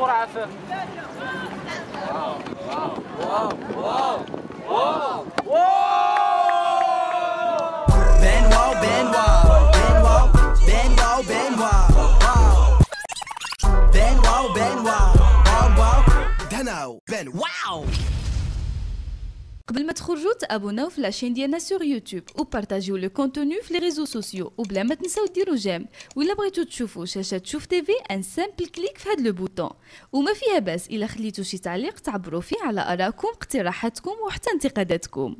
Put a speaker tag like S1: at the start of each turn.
S1: Coraça.
S2: Ben wow, uau, uau, uau, uau! Benoit, Benoit, Benoit, Benoit, Benoit, Benoit, Benoit, Benoit, Benoit, Benoit, Benoit,
S3: قبل ما تخرجوا تابوناو في لاشين ديالنا سور يوتيوب وبارطاجيو لو كونتوني في لي ريزو سوسيو وبلا ما تنساو ديروا جيم. ولا بغيتو تشوفوا شاشة تشوف تيفي ان سامبل كليك في هاد لو بوطون وما فيها باس إلا خليتو شي تعليق تعبروا فيه على ارائكم اقتراحاتكم وحتى انتقاداتكم.